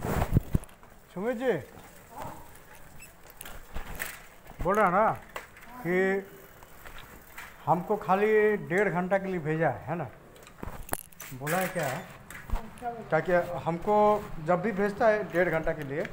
सुमित जी बोल रहा ना कि हमको खाली डेढ़ घंटा के लिए भेजा है है ना बोला है क्या ताकि हमको जब भी भेजता है डेढ़ घंटा के लिए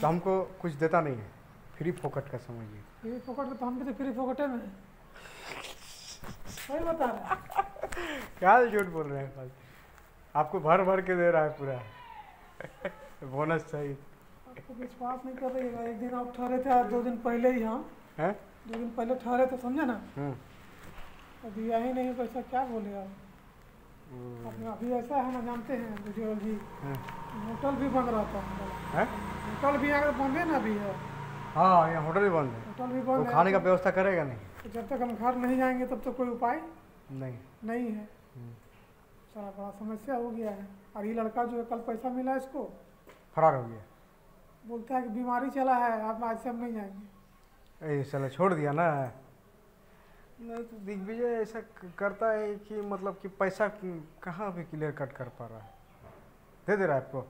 तो हमको कुछ देता नहीं है फ्री फोकट का समझिए फ्री फोकट तो हम भी तो फ्री फोकटे हैं। सही बता रहे क्या झूठ बोल रहे हैं आपको भर भर के दे रहा है पूरा बोनस चाहिए। आपको विश्वास नहीं कर रही है एक दिन आप ठहरे थे आज दो दिन पहले ही यहाँ हैं? दो दिन पहले ठहरे थे समझे ना? हम्म, अभी दिया नहीं पैसा क्या बोले आप? हम्म, अभी ऐसा है ना जानते हैं बुज़ुर्ग जी? हम्म। होटल भी बंद रहता है? होटल भी अगर बंद है ना अभी है? हाँ यहाँ होटल भी बंद है होटल भी बंद है खाने का व्यवस्था करेगा नहीं। तो जब तक हम घर नहीं जाएँगे तब तक कोई उपाय नहीं। नहीं है। सारा बड़ा समस्या हो गया है। और ये लड़का जो है कल पैसा मिला इसको फरार हो गया। बोलता है कि बीमारी चला है आप आज से हम नहीं जाएँगे। साला छोड़ दिया ना। नहीं तो दिग्विजय ऐसा करता है कि मतलब कि पैसा कहाँ भी क्लियर कट कर पा रहा है? दे दे रहा है आपको?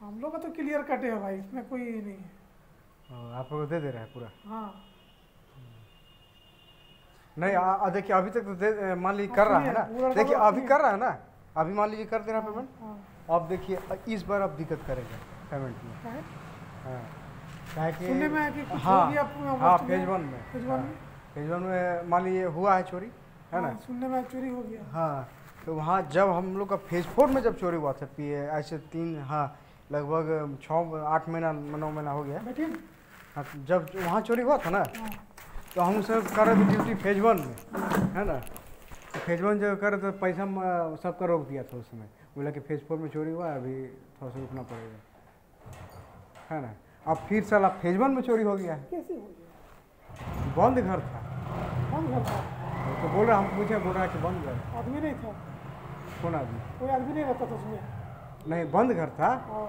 हम लोग का तो क्लियर कटे है भाई इसमें कोई नहीं है। हाँ, आपको दे दे रहा है पूरा? हाँ। नहीं आ, आ, देखिए अभी तक तो दे मान लीजिए कर रहा है ना? देखिए अभी कर रहा है ना? अभी मान लीजिए कर दे रहा है पेमेंट हाँ अब देखिए इस बार अब दिक्कत करेंगे पेमेंट में। हाँ। सुनने में कि कुछ हाँ। हो गया हाँ फ़ेज़ वन में। फ़ेज़ वन हाँ, में? फ़ेज़ वन में मान लीजिए हुआ है चोरी है ना? हाँ, सुनने में चोरी हो गया। हाँ। तो वहाँ जब हम लोग का फ़ेज़ फोर में जब चोरी हुआ था पी ऐसे तीन हाँ लगभग छः आठ महीना नौ महीना हो गया। हाँ, तो जब वहाँ चोरी हुआ था ना हाँ। तो हम सब कर रहे थे ड्यूटी फ़ेज़ वन में है ना? तो फ़ेज़ वन जब कर रहे थे पैसा सबका रोक दिया था उस समय। बोला कि फ़ेज़ फोर में चोरी हुआ है अभी थोड़ा सा रुकना पड़ेगा। है ना? अब फिर साला फ़ेज़ वन में चोरी हो गया है। कैसे हो गया? बंद घर था। कौन घर था? तो बोल रहा हम पूछे बोल रहा है कि बंद घर। आदमी नहीं था? कौन आदमी? कोई आदमी नहीं रहता था उसमें। नहीं बंद घर था। और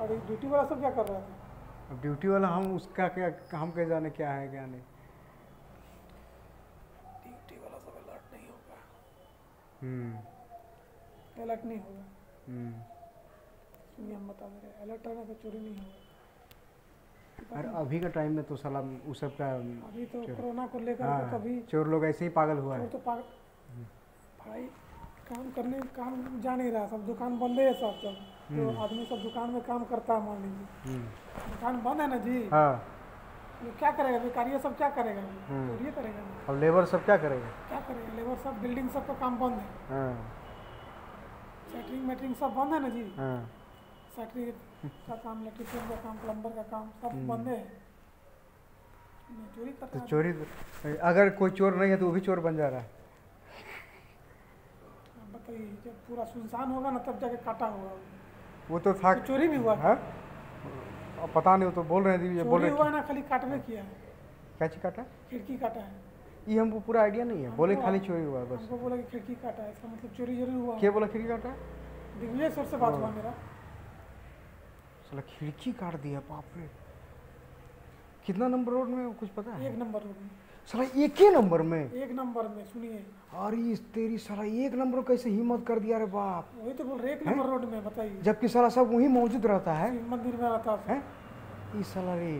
और ड्यूटी वाला सब क्या कर रहा था? अब ड्यूटी वाला हम उसका क्या हम क्या जाने क्या है क्या नहीं। ड्यूटी वाला सब अलर्ट नहीं होगा। हम्म। अलर्ट नहीं होगा। हम्म। सुनिए हम बता दे रहे हैं अलर्ट रहने से चोरी नहीं होगा। अरे अभी का टाइम में तो साला उस सब का अभी तो कोरोना को लेकर हाँ, के कभी चोर लोग ऐसे ही पागल हुआ है। तो पाग भाई काम करने काम जा नहीं रहा सब दुकान बंद है सब सब। तो आदमी सब दुकान में काम करता है मान लीजिए। हम्म, दुकान बंद है ना जी? हाँ। क्या करेगा? बेकारिया सब क्या करेगा? हम्म। चोरी करेगा। अब लेबर सब क्या करेगा? क्या करेगा? लेबर सब बिल्डिंग सब का काम बंद है। हाँ। सेटरिंग मेटरिंग सब बंद है ना जी? हाँ। सेटरिंग का काम इलेक्ट्रिशियन का काम प्लम्बर का काम सब हम्म। बंद है। चोरी तो चोरी अगर कोई चोर नहीं है तो वो भी चोर बन जा रहा है। बताइए जब पूरा सुनसान होगा ना तब जाके काटा होगा। वो तो था तो चोरी भी हुआ हाँ? अब पता नहीं वो तो बोल रहे हैं दीदी बोल चोरी रहे हुआ ना खाली काटने किया है। क्या चीज़ काटा? खिड़की काटा है। ये हमको पूरा आइडिया नहीं है। बोले खाली चोरी हुआ बस। हमको बोला कि खिड़की काटा है इसका मतलब चोरी ज़रूर हुआ। क्या बोला खिड़की काटा? दिग्विजय सर से बात हुआ मेरा। साला खिड़की काट दिया बाप रे। कितना नंबर रोड में कुछ पता है? एक नंबर रोड में। साला एक ही नंबर में? एक नंबर में सुनिए। अरे तेरी साला एक नंबर कैसे हिम्मत कर दिया रे बाप? वही तो बोल रहे एक नंबर रोड में बताइए। जबकि साला सब वहीं मौजूद रहता है। मंदिर में रहता। है? हैं इस साला रे।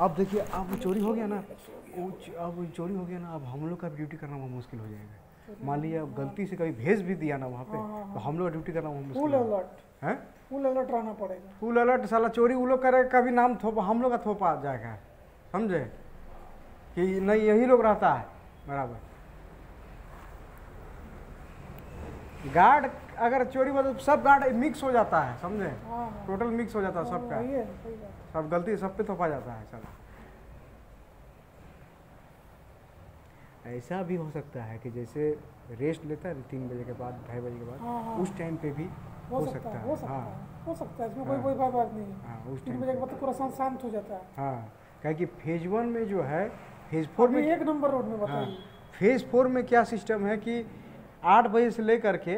अब देखिए अब चोरी हो गया ना। वो अब चोरी हो गया ना अब हम लोग का ड्यूटी करना बहुत मुश्किल हो जाएगा। मान लीजिए अब गलती से कभी भेज भी दिया ना वहाँ पे हाँ, हाँ, तो हम लोग का ड्यूटी करना बहुत फुल मुश्किल अलर्ट हैं? फुल अलर्ट रहना पड़ेगा। फुल अलर्ट साला चोरी वो लोग करेगा कभी नाम थोपा हम लोग का थोपा जाएगा। समझे? कि नहीं यही लोग रहता है। बराबर। गार्ड अगर चोरी हो तो सब गार्ड मिक्स हो जाता है समझे? हाँ हाँ। टोटल मिक्स हो जाता है हाँ, सबका। वही है सब गलती सब पे थोपा जाता है सब ऐसा भी हो सकता है कि जैसे रेस्ट लेता है तीन बजे के बाद ढाई बजे के बाद हाँ, हाँ। उस टाइम पे भी हो सकता है हो सकता हाँ। सकता है इसमें कोई। कोई बात बात नहीं। हाँ उस तीन बजे के बाद तो पूरा शांत शांत हो जाता है। हाँ क्या कि फ़ेज़ वन में जो है फ़ेज़ फोर में एक नंबर रोड में बताइए। फ़ेज़ फोर में क्या सिस्टम है कि आठ बजे से लेकर के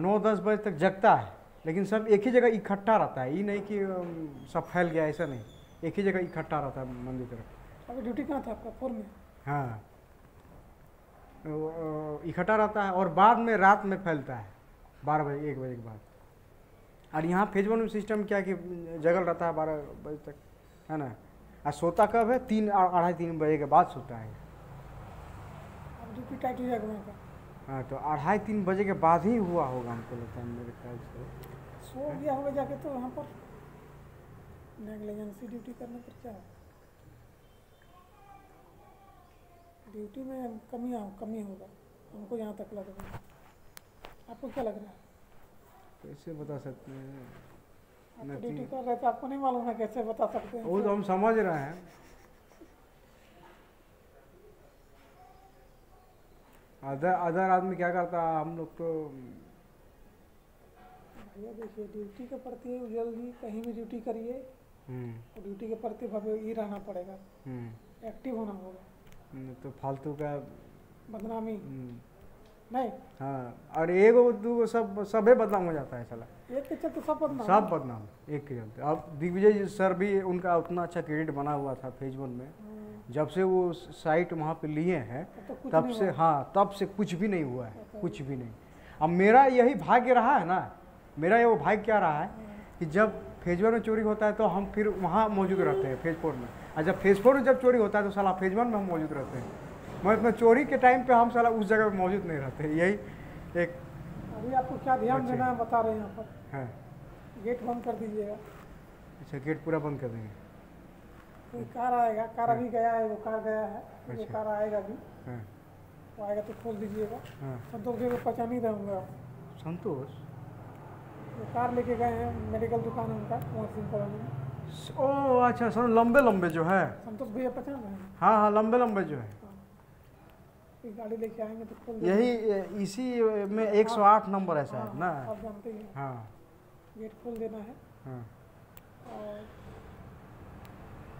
नौ दस बजे तक जगता है लेकिन सब एक ही जगह इकट्ठा रहता है। ये नहीं कि सब फैल गया ऐसा नहीं। एक ही जगह इकट्ठा रहता है मंदिर तरफ़। अभी ड्यूटी कहाँ था आपका? फोर में? हाँ। इकट्ठा रहता है और बाद में रात में फैलता है बारह बजे एक बजे के बाद। और यहाँ फ़ेज़ वन में सिस्टम क्या कि जगल रहता है बारह बजे तक है ना? और सोता कब है? तीन अढ़ाई तीन बजे के बाद सोता है। हो हाँ तो अढ़ाई तीन बजे के बाद ही हुआ होगा हमको लगता है मेरे ख्याल से। सो गया होगा जाके तो वहाँ पर। ड्यूटी करने पर क्या है ड्यूटी में कमी आ- कमी होगा। हमको यहाँ तक लग रहा है। आपको क्या लग रहा है? कैसे बता सकते हैं? तो ड्यूटी कर रहे थे आपको नहीं मालूम है कैसे बता सकते हैं। वो तो हम समझ रहे हैं। अदर अदर आदमी क्या करता है? हम लोग तो भैया देखिए ड्यूटी के प्रति जल्दी कहीं भी ड्यूटी करिए हम्म, तो ड्यूटी के प्रति भव्य ही रहना पड़ेगा। हम्म, एक्टिव होना होगा। तो फालतू का बदनामी। हम्म, नहीं। हाँ और एगो दूगो सब सबे बदनाम हो जाता है साला एक के चलते सब बदनाम। सब बदनाम एक के चलते। अब दिग्विजय जी सर भी उनका उतना अच्छा क्रेडिट बना हुआ था फ़ेज़ वन में। हम्म, जब से वो साइट वहाँ पे लिए हैं तब तो तब से हाँ तब से कुछ भी नहीं हुआ है अच्छा। कुछ भी नहीं। अब मेरा यही भाग्य रहा है ना मेरा ये वो भाग्य क्या रहा है कि जब फ़ेज़ वन में चोरी होता है तो हम फिर वहाँ मौजूद रहते हैं फ़ेज़ फोर में। जब फ़ेज़ फोर में जब चोरी होता है तो साला फ़ेज़ वन में हम मौजूद रहते हैं। मतलब चोरी के टाइम पे हम साला उस जगह पे मौजूद नहीं रहते यही एक अभी आपको क्या ध्यान अच्छा। देना है बता रहे हैं यहाँ पर। है। गेट बंद कर दीजिएगा। अच्छा गेट पूरा बंद कर देंगे। कोई कार आएगा कार अभी गया है वो कार गया है। वो अच्छा। कार आएगा अभी। हाँ। वो आएगा तो खोल दीजिएगा। हाँ। संतोष जी को पहचान ही रहूँगा संतोष? वो कार लेके गए हैं मेडिकल दुकान है उनका सिंह कॉलोनी में। ओ अच्छा सर लंबे लंबे जो है। संतोष भैया पहचान रहे हैं हाँ हाँ लंबे लंबे जो है। कोई गाड़ी लेके आएँगे तो खोल यही इसी में 108 नंबर है शायद ना? हाँ, आप जानते हैं हाँ। गेट खोल देना है। हाँ। और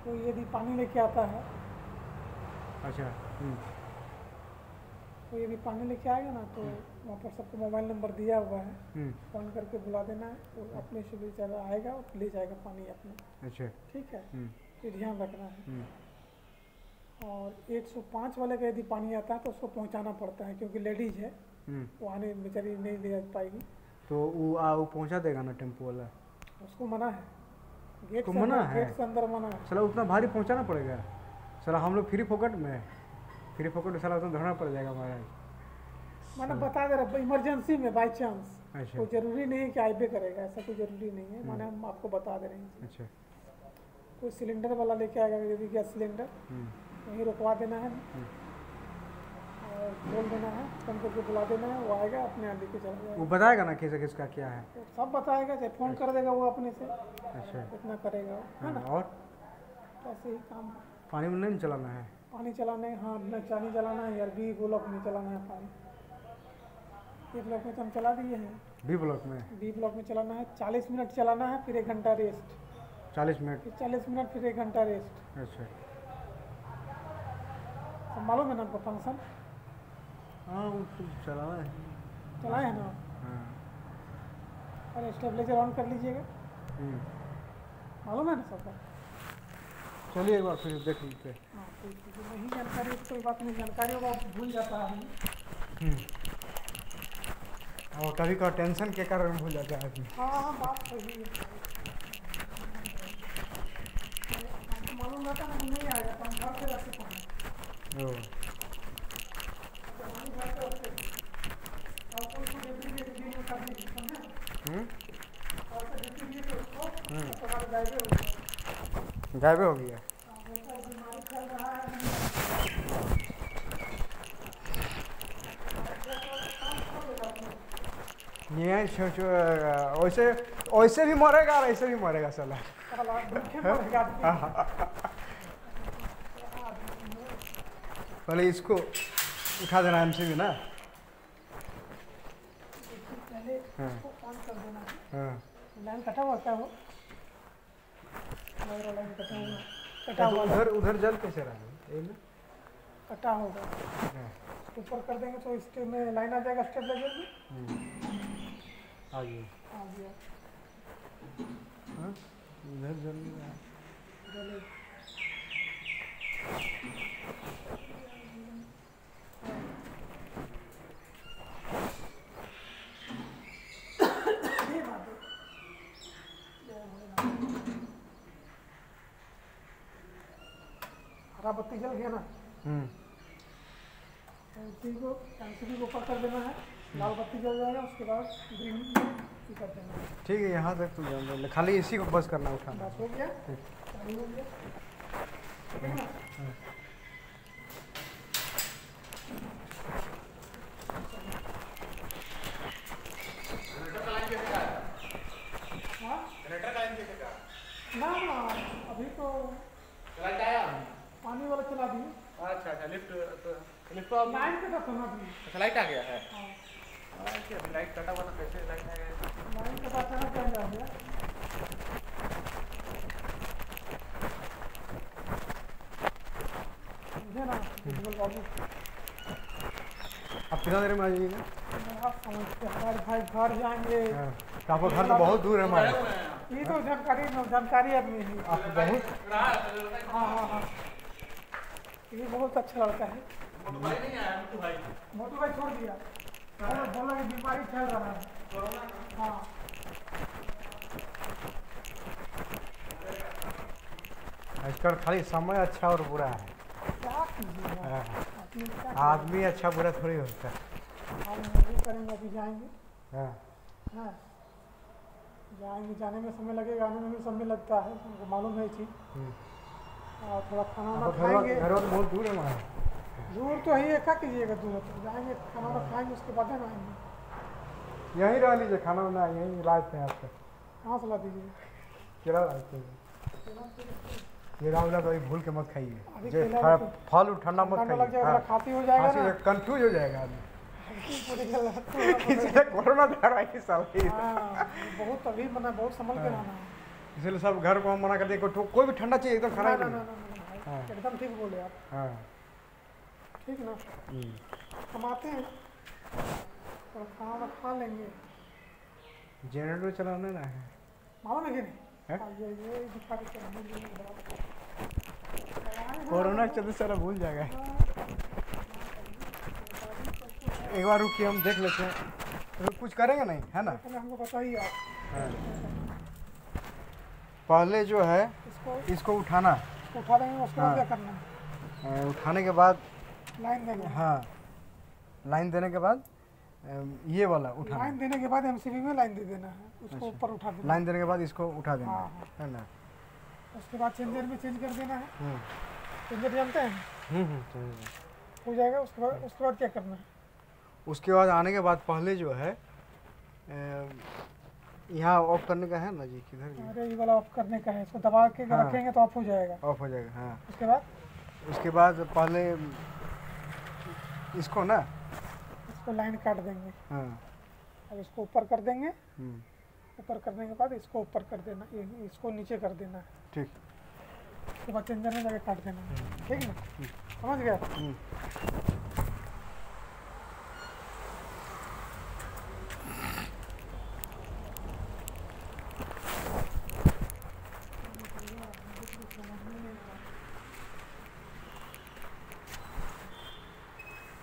कोई यदि पानी लेके आता है अच्छा हम्म, कोई यदि पानी लेके आएगा ना तो वहाँ पर सबको मोबाइल नंबर दिया हुआ है। हम्म, फ़ोन करके बुला देना है तो अपने से बेचारा आएगा और ले जाएगा पानी अपने। अच्छा। ठीक है? हम्म, ये ध्यान रखना है। और 105 वाले का यदि पानी आता है तो उसको पहुंचाना पड़ता है क्योंकि लेडीज़ है। वो आने बेचारी नहीं ले पाएगी। तो वो आ वो पहुँचा देगा ना टेंपो वाला? उसको मना है। गेट से मना है? गेट से अंदर मना है। साला उतना भारी पहुंचाना पड़ेगा। साला हम लोग फ्री फोकट में है। फ्री फोकट में साला उतना धरना पड़ जाएगा महाराज मैंने बता दे रहा इमरजेंसी में बाई चांस अच्छा। कोई ज़रूरी नहीं है कि आईबे करेगा ऐसा कोई ज़रूरी नहीं है। माने हम आपको बता दे रहे हैं। अच्छा। कोई सिलेंडर वाला लेके आएगा यदि गैस सिलेंडर हम्म, वहीं रुकवा देना है। और बोल देना है फ़ोन करके बुला देना है वो आएगा अपने यहाँ लेके चला जाएगा। वो बताएगा ना कैसे किसका क्या है। सब बताएगा चाहे फ़ोन कर देगा वो अपने से। अच्छा। इतना करेगा है हाँ, ना? और? तो ऐसे ही काम। पानी में नहीं चलाना है? पानी चलाने हाँ न चानी चलाना है यार बी ब्लॉक में चलाना है पानी। ए ब्लॉक में तो हम चला दिए हैं। बी ब्लॉक में? बी ब्लॉक में चलाना है चालीस मिनट चलाना है फिर एक घंटा रेस्ट। चालीस मिनट? चालीस मिनट फिर एक घंटा रेस्ट। अच्छा। तो मालूम है ना आपको फ़ंक्शन हाँ वो तो चलाना है। चलाए हैं ना हाँ। और स्टेबलाइजर ऑन कर लीजिएगा। हम्म। मालूम है ना सबका चलिए एक बार फिर देख लेते हैं हाँ नहीं जानकारी तो कोई बात नहीं जानकारी होगा भूल जाता है। हम्म। और कभी कभी टेंशन के कारण भूल जाता है आदमी। हाँ हाँ बात सही है। मालूम रहता नहीं आएगा तो हम घर से रखते पानी ओ। पानी घर से रखते और कोई को जल्दी के दिन में कर दीजिए समझे हम्म? और से जल्दी दिए तो उसको हम्म। तो तुम्हारे गायबे हो गया गायब हो गया हाँ, वैसा बीमारी फैल रहा है नहीं ये वैसे वैसे भी मरेगा और ऐसे भी मरेगा साला। भूखे मरेगा आदमी। पहले इसको उठा देना हमसे भी ना। हाँ। इसको है। हाँ लाइन कटा हुआ क्या हुआ। तो हुआ। उधर उधर जल कैसे रहा है? कटा होगा। हाँ, ऊपर कर देंगे तो स्टेप में लाइन आ जाएगा स्टेप लगेगी हम्म। आगे। हाँ? इधर जल्दी हरा बत्ती जल गया ना? हम्म। को एलसीडी को पकड़ देना है। लाल बत्ती जल जाएगा उसके बाद ग्रीन कर देना ठीक है यहाँ तक तो जान दो खाली इसी को बस करना उठाना। बस हो गया? चालू हो गया? ना? हाँ? ना ना अभी तो पानी वाला चला दिए अच्छा अच्छा लिफ्ट लिफ्ट तो लाइन पे था सुना भी अच्छा लाइट आ गया है। हाँ। लाइट कटा हुआ कैसे लाइट गया अब कितना देर में आ जाइएगा? भाई घर जाएँगे हाँ। तो आपका घर तो बहुत दूर है हमारे। ये तो जानकारी जानकारी आदमी है आप बहुत हाँ हाँ हाँ ये बहुत अच्छा लड़का है मोटू भाई नहीं आया मोटू भाई। मोटू भाई छोड़ दिया। बोला बोला कि बीमारी फैल रहा है। हाँ। आजकल खाली समय अच्छा और बुरा है। हाँ, आदमी अच्छा बुरा थोड़ी होता है। करेंगे अभी जाएँगे। हाँ। हाँ। जाएँगे जाने में समय लगेगा आने में भी समय लगता है। मालूम है चीज़। हम्म। और थोड़ा खाना खाएँगे। घर बहुत दूर है हमारा दूर तो है क्या कीजिएगा दूर तो जाएँगे खाना वाना खाएँगे उसके बाद हम आएँगे। यहीं रह लीजिए खाना वाना यहीं इलाज थे आपका। कहाँ से ला दीजिए? केला लाते हैं केला उला कभी भूल के मत खाइए। फल- तो- ठंडा मत खाइए। जाएगा खांसी हो जाएगा ना। कंफ्यूज हो जाएगा आदमी। ने कोरोना धरा है साल ही हाँ बहुत अभी मना बहुत संभल के रहना है। इसलिए सब घर को हम मना कर दिए कोई भी ठंडा चाहिए एकदम खाना ना ही ना ना ना, ना, ना, हाँ। भाई, एकदम ठीक बोले आप। हाँ। ठीक ना? हम्म। हम आते हैं और खाना खा लेंगे। जनरेटर चलाना ना है। मालूम है कि हैं? कोरोना के चलते सारा भूल जाएगा। एक बार रुकिए हम देख लेते हैं। तो कुछ करेंगे नहीं है ना? पहले हमको बताइए आप। हाँ। पहले जो है इसको इसको उठाना। उठा देंगे उसके बाद हाँ। क्या करना उठाने के बाद लाइन देना। हाँ। लाइन देने के बाद ये वाला उठाना लाइन देने के बाद एमसीबी में लाइन दे देना है। उसको अच्छा। ऊपर उठा देना। लाइन देने के बाद इसको उठा देना हाँ, है, ना? उसके बाद चेंजर में चेंज कर देना है। हम्म। चेंजर जानते हैं? हम्म, हम्म, हो जाएगा उसके बाद उसके बाद क्या करना है? उसके बाद आने के बाद पहले जो है यहाँ ऑफ़ करने का है ना जी? किधर अरे ये वाला ऑफ़ करने का है। इसको दबा के हाँ। रखेंगे तो ऑफ़ हो जाएगा। ऑफ़ हो जाएगा हाँ। उसके बाद? उसके बाद पहले इसको ना? इसको लाइन काट देंगे। हाँ। अब इसको ऊपर कर देंगे। हम्म, ऊपर करने के बाद इसको ऊपर कर देना इसको नीचे कर देना। है ठीक। उसके बाद चेंजर में जाके काट देना। ठीक ना? समझ गया हम्म।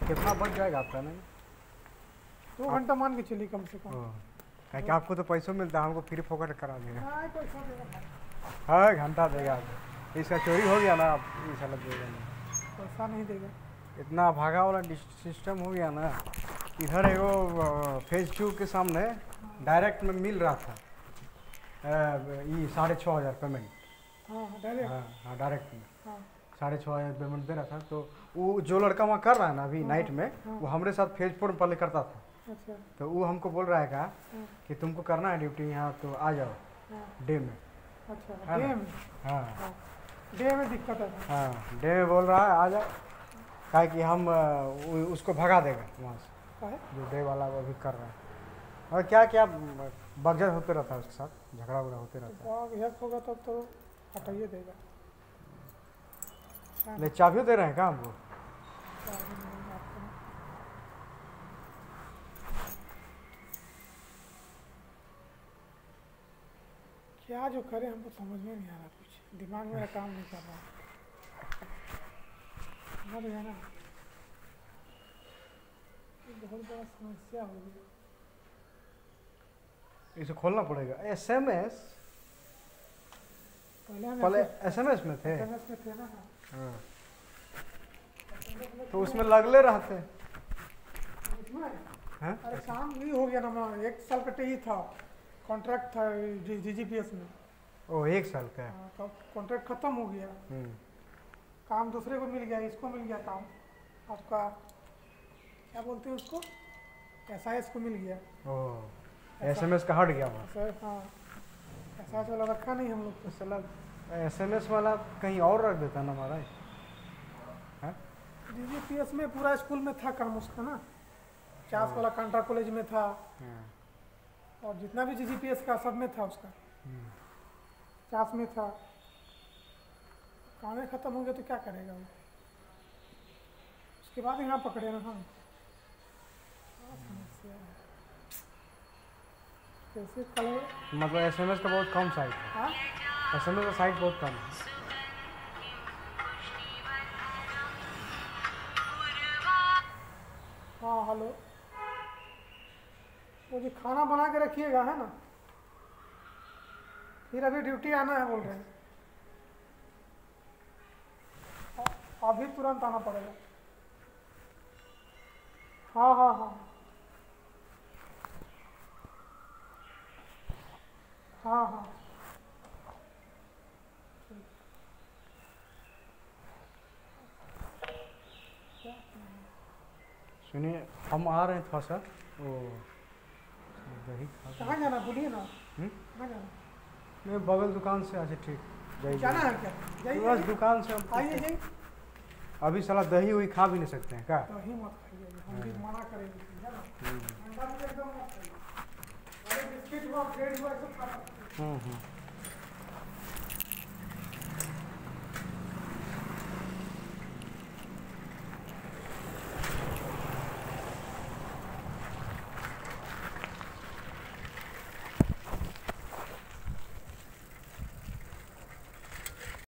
कितना बच जाएगा आपका नहीं? दो घंटा मान के चलिए कम से कम। क्या कि आपको तो पैसों मिलता है हमको फ्री फोकट करा देगा। हाँ, पैसा देगा। हाँ घंटा देगा। इसका चोरी हो गया ना आप ऐसा लग देगा नहीं पैसा नहीं देगा। इतना भागा वाला सिस्टम हो गया ना इधर एगो फ़ेज़ टू के सामने डायरेक्ट में मिल रहा था। ये साढ़े छः हज़ार पेमेंट। हाँ डायरेक्ट। हाँ हाँ डायरेक्ट में। हाँ। साढ़े छः हज़ार पेमेंट दे रहा था। तो वो जो लड़का वहाँ कर रहा है ना अभी नाइट में वो हमारे साथ फ़ेज़ फोर में पहले करता था। अच्छा। तो वो हमको बोल रहा है कहा हाँ। कि तुमको करना है ड्यूटी यहाँ तो आ जाओ। हाँ। डे में। अच्छा डे में? हाँ। हाँ। डे में दिक्कत है। हाँ डे में बोल रहा है आ जाओ। कहा कि हम उसको भगा देगा वहाँ से। जो डे वाला वो अभी कर रहा है। और क्या क्या बगजर होते रहता है उसके साथ? झगड़ा वगड़ा होते रहता होगा तब तो हटाइए देगा। ले चाबियों दे रहे हैं क्या हमको? चाबी। क्या जो करे हमको समझ में नहीं आ रहा कुछ। दिमाग मेरा काम नहीं कर रहा। समझ गया ना? बहुत बड़ा समस्या हो गई इसे खोलना पड़ेगा। एस एम एस पहले एस एम एस में थे। एस एम एस में थे ना। तो उसमें लगले रहते हैं। अरे काम नहीं हो गया ना एक साल का ही था कॉन्ट्रैक्ट था जी जी पी एस में। ओ एक साल का? है हाँ, तो कॉन्ट्रैक्ट खत्म हो गया। हम्म, काम दूसरे को मिल गया इसको मिल गया काम आपका क्या बोलते हैं उसको? एस आई एस को मिल गया। ओ एस एम एस का हट गया वहाँ सर हाँ। एस आई एस वाला रखा नहीं हम लोग तो साला एस एम एस वाला कहीं और रख देता ना महाराज। जी जी पी एस में पूरा स्कूल में था काम उसका ना। चास वाला कांटा कॉलेज में था। हाँ, और जितना भी जी जी पी एस का सब में था उसका। हम्म, चास में था। काम ही खत्म हो गया तो क्या करेगा वो? उसके बाद यहाँ पकड़े ना हम। है? कैसे मतलब एस एम एस का बहुत कम साइट है? एस एम एस साइट बहुत कम है। हाँ हेलो जी खाना बना के रखिएगा, है ना? फिर अभी ड्यूटी आना है, बोल रहे हैं। अभी तुरंत आना पड़ेगा। हाँ हाँ हाँ। हाँ हाँ। सुनिए हम आ रहे हैं थोड़ा सा। ओ दही कहाँ जाना बोलिए ना। हम्म? कहाँ जाना नहीं बगल दुकान से अच्छा ठीक। जाइए जाना है क्या? बस दुकान से आइए जाइए। अभी साला दही वही खा भी नहीं सकते हैं क्या? दही मत खाइए हम भी मना करेंगे है अंडा भी एकदम मत खाइए अरे बिस्किट हुआ ब्रेड हुआ सब खा सकते हैं। हम्म हम्म।